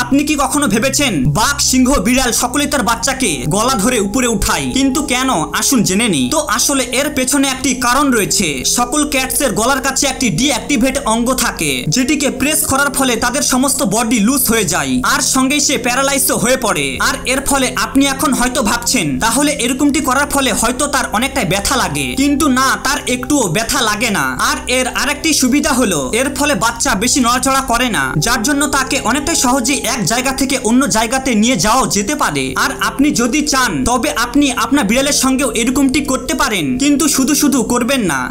আপনি কি কখনো ভেবেছেন বাঘ, সিংহ, বিড়াল সকলে তার বাচ্চাকে গলা ধরে উপরে উঠায়? কিন্তু কেন? আসুন জেনে নি তো আসলে এর পেছনে একটি কারণ রয়েছে। সকল ক্যাটসের গলার কাছে একটি ডিঅ্যাক্টিভেট অঙ্গ থাকে, যেটিকে প্রেস করার ফলে তাদের সমস্ত বডি লুজ হয়ে যায়, আর সঙ্গেই সে প্যারালাইজ হয়ে পড়ে। আর এর ফলে আপনি এখন হয়তো ভাবছেন, তাহলে এরকমটি করার ফলে হয়তো তার অনেকটাই ব্যথা লাগে। কিন্তু না, তার একটুও ব্যথা লাগে না। আর এর আরেকটি সুবিধা হলো, এর ফলে বাচ্চা বেশি নড়াচড়া করে না, যার জন্য তাকে অনেকটাই সহজে এক জায়গা থেকে অন্য জায়গাতে নিয়ে যাওয়া যেতে পারে। আর আপনি যদি চান, তবে আপনি আপনার বিড়ালের সঙ্গেও এরকমটি করতে পারেন। কিন্তু শুধু শুধু করবেন না।